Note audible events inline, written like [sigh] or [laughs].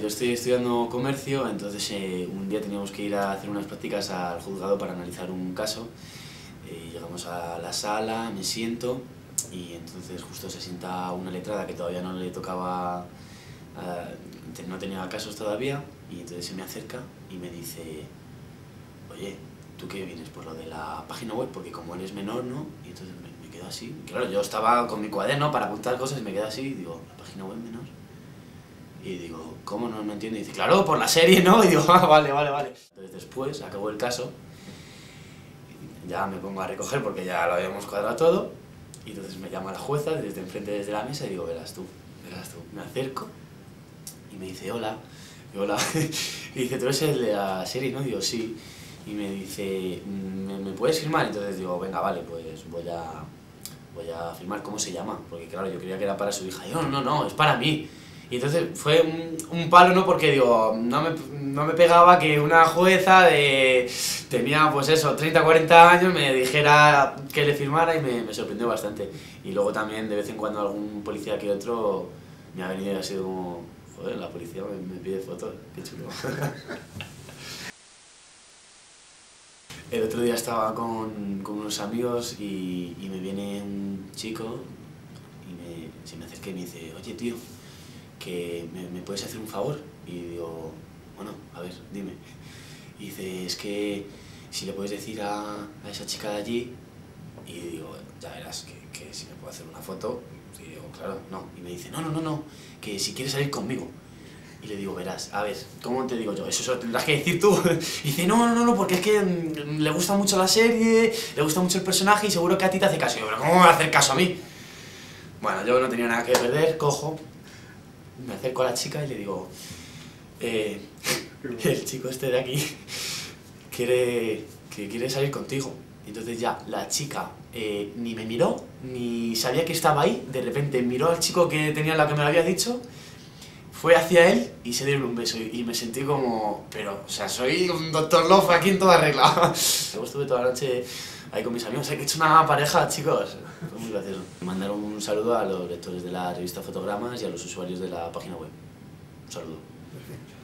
Yo estoy estudiando comercio, entonces eh, un día teníamos que ir a hacer unas prácticas al juzgado para analizar un caso. Eh, llegamos a la sala, me siento y entonces justo se sienta una letrada que todavía no le tocaba, eh, no tenía casos todavía y entonces se me acerca y me dice, oye, ¿tú qué vienes por lo de la página web? Porque como eres menor, ¿no? Y entonces me, me quedo así. Claro, yo estaba con mi cuaderno para apuntar cosas y me quedo así y digo, ¿la página web menor? Y digo, ¿cómo no, no entiendo? Y dice, claro, por la serie, ¿no? Y digo, [laughs] ah, vale, vale, vale. Entonces después acabó el caso, ya me pongo a recoger porque ya lo habíamos cuadrado todo, y entonces me llama la jueza desde enfrente, desde la mesa, y digo, verás tú, verás tú. Me acerco y me dice, hola, y hola. [laughs] y dice, ¿tú eres el de la serie, no? Y digo, sí. Y me dice, ¿me, me puedes firmar? Y entonces digo, venga, vale, pues voy a, voy a firmar, ¿cómo se llama? Porque claro, yo creía que era para su hija. Y yo, no, no, es para mí. Y entonces fue un, un, palo, ¿no? Porque digo, no me, no me pegaba que una jueza de... tenía, pues eso, 30, 40 años, me dijera que le firmara y me, me sorprendió bastante. Y luego también, de vez en cuando, algún policía que otro me ha venido y ha sido como, joder, la policía me, pide fotos, qué chulo. [laughs] El otro día estaba con, con unos amigos y, y, me viene un chico y me, se me acerca y me dice, oye tío, que me, me, puedes hacer un favor y digo bueno a ver dime y dice es que si le puedes decir a, a esa chica de allí y digo ya verás que, que, si me puedo hacer una foto y digo claro no y me dice no no no no que si quieres salir conmigo y le digo, verás, a ver, ¿cómo te digo yo? Eso, eso tendrás que decir tú. [laughs] Y dice, no, no, no, porque es que le gusta mucho la serie, le gusta mucho el personaje y seguro que a ti te hace caso. Y yo, pero ¿cómo me va a hacer caso a mí? Bueno, yo no tenía nada que perder, cojo, me acerco a la chica y le digo, eh, [laughs] el chico este de aquí quiere, que quiere salir contigo. Entonces ya la chica eh, ni me miró, ni sabía que estaba ahí, de repente miró al chico que tenía la que me lo había dicho, fue hacia él y se dieron un beso y, me sentí como, pero, o sea, soy un doctor Love aquí en toda regla. [laughs] Luego estuve toda la noche ahí con mis amigos, he hecho una pareja, chicos. Fue muy gracioso. Mandaron un saludo a los lectores de la revista Fotogramas y a los usuarios de la página web. Un saludo. Perfecto.